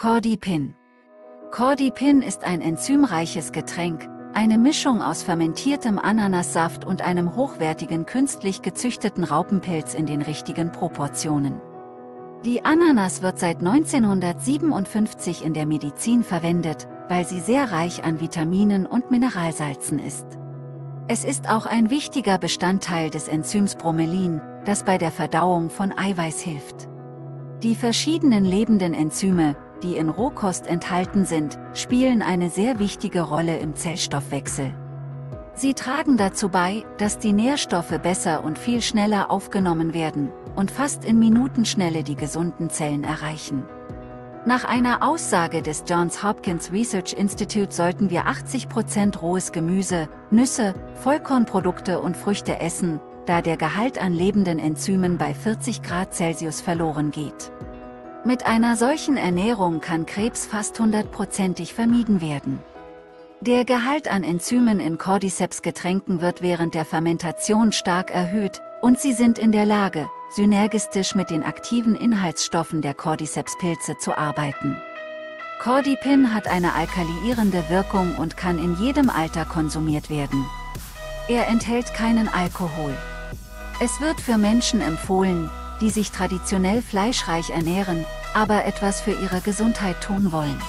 Cordipin. Cordipin ist ein enzymreiches Getränk, eine Mischung aus fermentiertem Ananassaft und einem hochwertigen künstlich gezüchteten Raupenpilz in den richtigen Proportionen. Die Ananas wird seit 1957 in der Medizin verwendet, weil sie sehr reich an Vitaminen und Mineralsalzen ist. Es ist auch ein wichtiger Bestandteil des Enzyms Bromelin, das bei der Verdauung von Eiweiß hilft. Die verschiedenen lebenden Enzyme, die in Rohkost enthalten sind, spielen eine sehr wichtige Rolle im Zellstoffwechsel. Sie tragen dazu bei, dass die Nährstoffe besser und viel schneller aufgenommen werden und fast in Minutenschnelle die gesunden Zellen erreichen. Nach einer Aussage des Johns Hopkins Research Institute sollten wir 80% rohes Gemüse, Nüsse, Vollkornprodukte und Früchte essen, da der Gehalt an lebenden Enzymen bei 40 Grad Celsius verloren geht. Mit einer solchen Ernährung kann Krebs fast hundertprozentig vermieden werden. Der Gehalt an Enzymen in Cordyceps-Getränken wird während der Fermentation stark erhöht, und sie sind in der Lage, synergistisch mit den aktiven Inhaltsstoffen der Cordyceps-Pilze zu arbeiten. Cordipin hat eine alkaliierende Wirkung und kann in jedem Alter konsumiert werden. Er enthält keinen Alkohol. Es wird für Menschen empfohlen, die sich traditionell fleischreich ernähren, aber etwas für ihre Gesundheit tun wollen.